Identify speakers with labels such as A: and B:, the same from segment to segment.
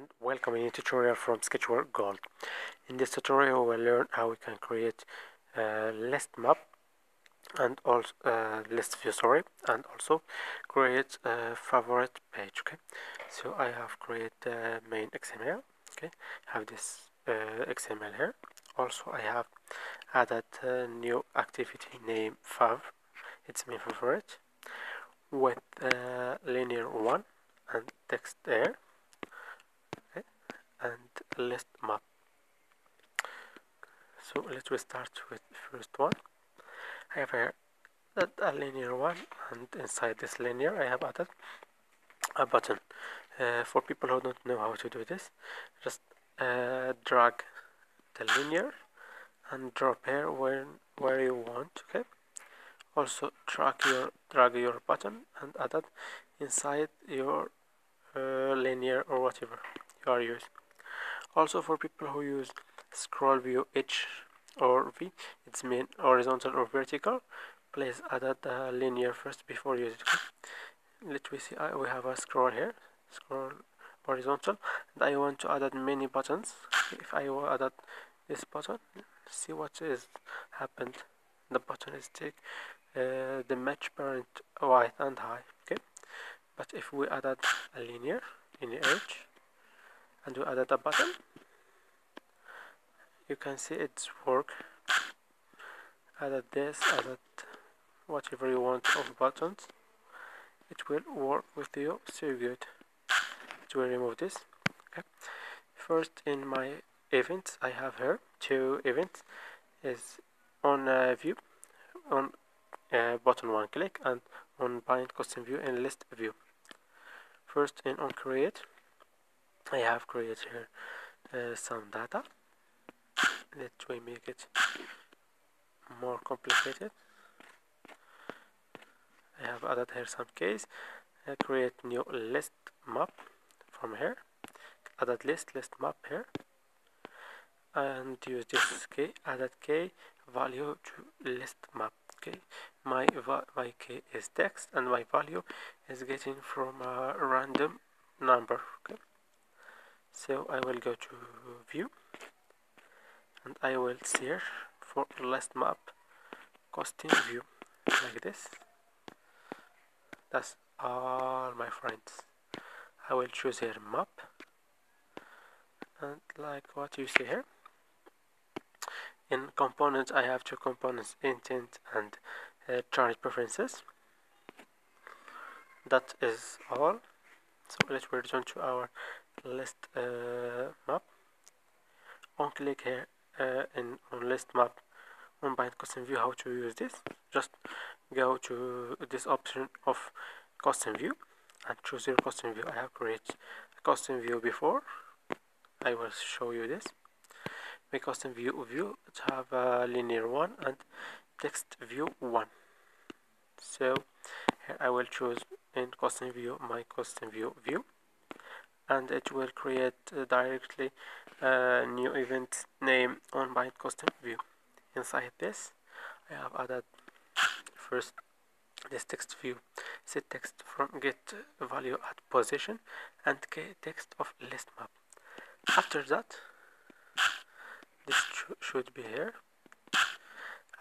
A: and welcome in a tutorial from Sketchware Gold. In this tutorial we will learn how we can create a list map and also uh, list view sorry and also create a favorite page okay? So I have created the main XML okay? Have this uh, XML here. Also I have added a new activity name fav. It's my favorite with uh, linear one and text there and list map so let's start with first one. I have here a linear one and inside this linear I have added a button. Uh, for people who don't know how to do this just uh, drag the linear and drop here where where you want okay? Also drag your drag your button and add it inside your uh, linear or whatever you are using also for people who use scroll view H or V it's mean horizontal or vertical. Please add a linear first before using it. Let me see. I, we have a scroll here. Scroll horizontal. And I want to add many buttons. If I add this button see what is happened. The button is take uh, the match parent white and high. Okay. But if we add a linear linear edge and we added a button. You can see it's work. Added this added whatever you want of buttons. It will work with you. So good. Will remove this. Okay. First in my events I have here two events. Is on uh, view on uh, button one click and on bind custom view and list view. First in on create I have created here uh, some data. Let me make it more complicated. I have added here some case. I create new list map from here. Added list list map here. And use this k added key value to list map okay my my k is text and my value is getting from a random number okay so I will go to view. And I will search for last map custom view like this. That's all my friends. I will choose here map. And like what you see here in components I have two components intent and uh, shared preferences. That is all. So let's return to our list uh, map. On click here uh, in on list map on bind custom view how to use this. Just go to this option of custom view and choose your custom view. I have created a custom view before. I will show you this. My custom view view to have a linear one and text view one. So here I will choose in custom view my custom view view and it will create uh, directly a new event name on bind custom view. Inside this I have added first this text view set text from get value at position and text of list map. After that this should be here.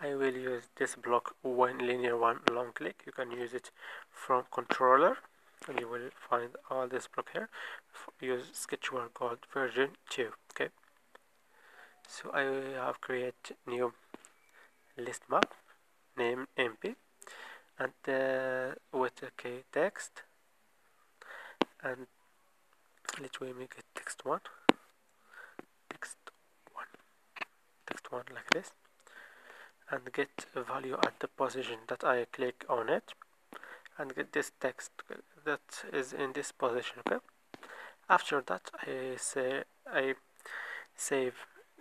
A: I will use this block one linear one long click. You can use it from controller and you will find all this block here. Use sketchware gold version 2 okay? So I have created new list map name mp and uh, with okay text. And let me make it text one. Text one. Text one like this. And get a value at the position that I click on it and get this text that is in this position okay? After that I say I save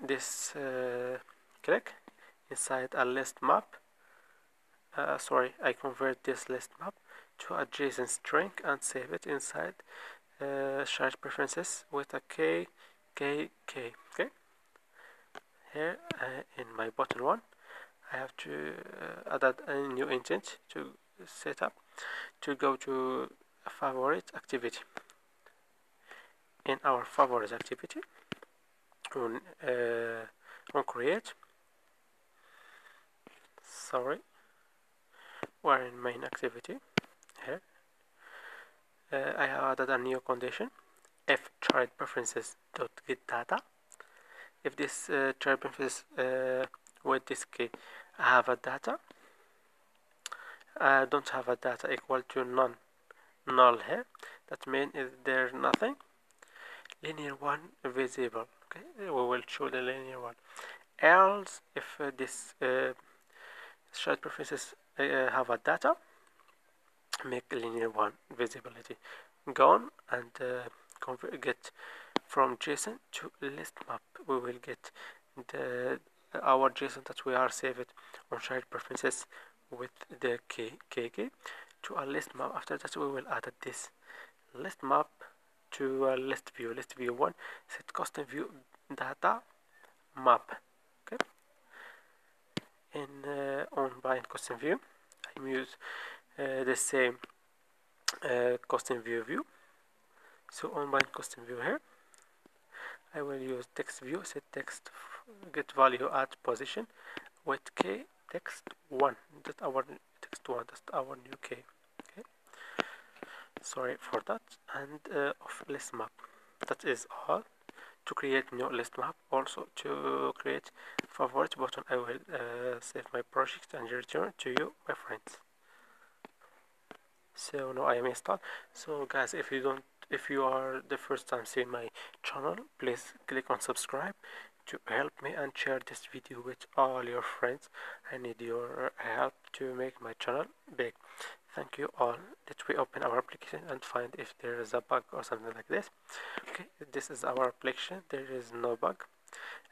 A: this uh, click inside a list map. Uh, sorry I convert this list map to a JSON string and save it inside uh, shared preferences with a K K K okay? Here uh, in my button one I have to uh, add a new intent to set up to go to favorite activity. In our favorites activity on uh, on create. Sorry. We're in main activity here. Uh, I have added a new condition. If shared preferences dot get data if this uh, shared preferences uh, with this key I have a data I don't have a data equal to none null here. That means there's nothing linear one visible okay? We will show the linear one. Else if uh, this uh, shared preferences uh, have a data make linear one visibility. Gone and uh, get from JSON to list map. We will get the our JSON that we are saved on shared preferences with the key key to a list map. After that we will add this list map to a list view. List view one set custom view data map okay? In uh, on bind custom view I use uh, the same uh, custom view view. So on bind custom view here I will use text view set text get value at position with k text one that's our text one that's our new k okay? Sorry for that. And uh, of list map. That is all. To create new list map also to create favorite button I will uh, save my project and return to you my friends. So now I am installed so guys if you don't if you are the first time seeing my channel please click on subscribe to help me and share this video with all your friends. I need your help to make my channel big. Thank you all. Let we open our application and find if there is a bug or something like this. Okay this is our application. There is no bug.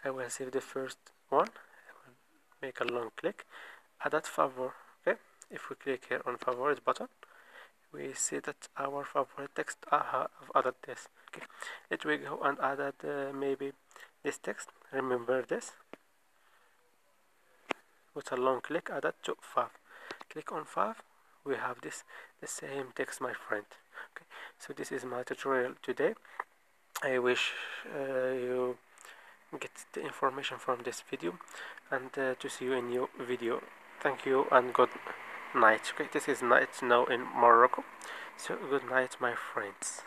A: I will save the first one. I will make a long click. Add that favor. Okay if we click here on favorite button we see that our favorite text aha have added this. Okay let we go and add uh, maybe this text remember this. With a long click add that to 5 click on 5 we have this the same text my friend. Okay so this is my tutorial today. I wish uh, you get the information from this video and uh, to see you in new video. Thank you and good night. Okay this is night now in Morocco. So good night my friends